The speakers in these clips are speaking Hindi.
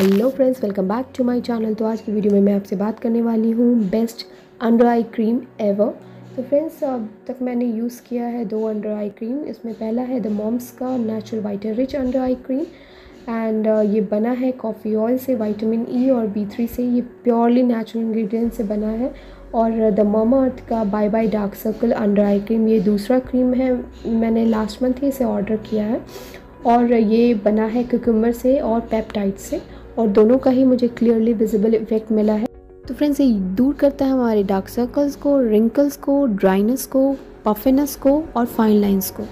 Hello friends welcome back to my channel तो आज की वीडियो में मैं आपसे बात करने वाली हूँ best under eye cream ever तो फ्रेंड्स अब तक मैंने यूज़ किया है दो अंडर आई क्रीम इसमें पहला है the mom's co natural vita rich under eye cream and ये बना है कॉफ़ी ऑयल से वाइटामिन ई e और बी थ्री से. ये प्योरली नेचुरल इंग्रेडिएंट से बना है. और द मामा अर्थ का bye bye dark circle under eye cream ये दूसरा क्रीम है. मैंने लास्ट मंथ ही इसे ऑर्डर किया है. और ये बना है कुकुम्बर से और पेप्टाइड से. और दोनों का ही मुझे क्लियरली विजिबल इफ़ेक्ट मिला है। तो फ्रेंड्स ये दूर करता है हमारे डार्क सर्कल्स को रिंकल्स को ड्राइनेस को पफिनेस को और फाइन लाइंस को।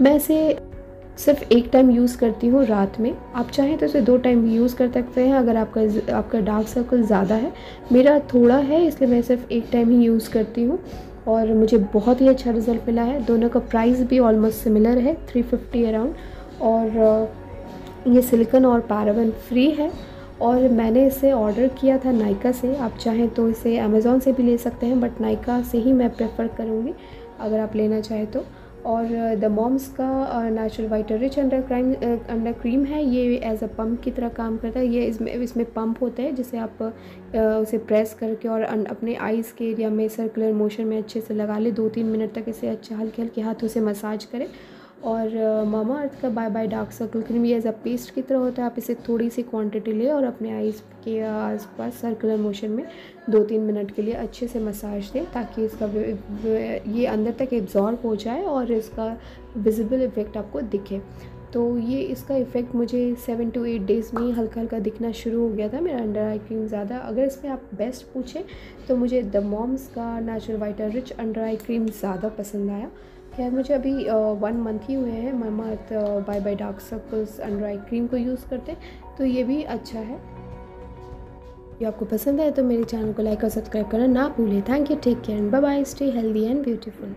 मैं इसे सिर्फ़ एक टाइम यूज़ करती हूँ रात में। आप चाहें तो इसे दो टाइम भी यूज़ कर सकते हैं अगर आपका आपका डार्क सर्कल ज़्यादा है। मेरा थोड़ा है, इसलिए मैं सिर्फ़ एक टाइम ही यूज़ करती हूँ। और मुझे बहुत ही अच्छा रिज़ल्ट मिला है। दोनों का प्राइस भी ऑलमोस्ट सिमिलर है थ्री फिफ्टी अराउंड और ये सिलिकन और पैरावन फ्री है और मैंने इसे ऑर्डर किया था नाइका से। आप चाहें तो इसे अमेज़ोन से भी ले सकते हैं बट नाइका से ही मैं प्रेफर करूँगी अगर आप लेना चाहें तो। और the mom's co natural vita rich under crime under cream है। ये एज अ पम्प की तरह काम करता है। ये इसमें इसमें पम्प होता है जिसे आप uh, उसे प्रेस करके और अपने आइज़ के एरिया में सर्कुलर मोशन में अच्छे से लगा ले। दो तीन मिनट तक इसे अच्छे हल्के हल्के हाथों से मसाज करें। और मामा अर्थ का bye bye dark circle cream ये एज अ पेस्ट की तरह होता है। आप इसे थोड़ी सी क्वांटिटी ले और अपने आईज के आसपास सर्कुलर मोशन में दो तीन मिनट के लिए अच्छे से मसाज दें ताकि इसका ये अंदर तक एब्जॉर्ब हो जाए और इसका विजिबल इफ़ेक्ट आपको दिखे। तो ये इसका इफ़ेक्ट मुझे सेवन टू एट डेज़ में हल्का हल्का दिखना शुरू हो गया था। मेरा अंडर आई क्रीम ज़्यादा। अगर इसमें आप बेस्ट पूछें तो मुझे the mom's co natural vita rich under eye cream ज़्यादा पसंद आया। खैर, मुझे अभी वन मंथ ही हुए हैं। Mama bye bye dark circles under eye cream को यूज़ करते तो ये भी अच्छा है। ये आपको पसंद है तो मेरे चैनल को लाइक और सब्सक्राइब करना ना भूलें। Thank you take care and bye bye stay healthy and beautiful